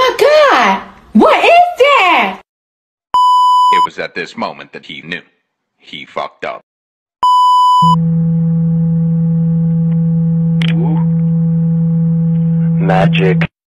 My god! What is that? It was at this moment that he knew. He fucked up. Magic.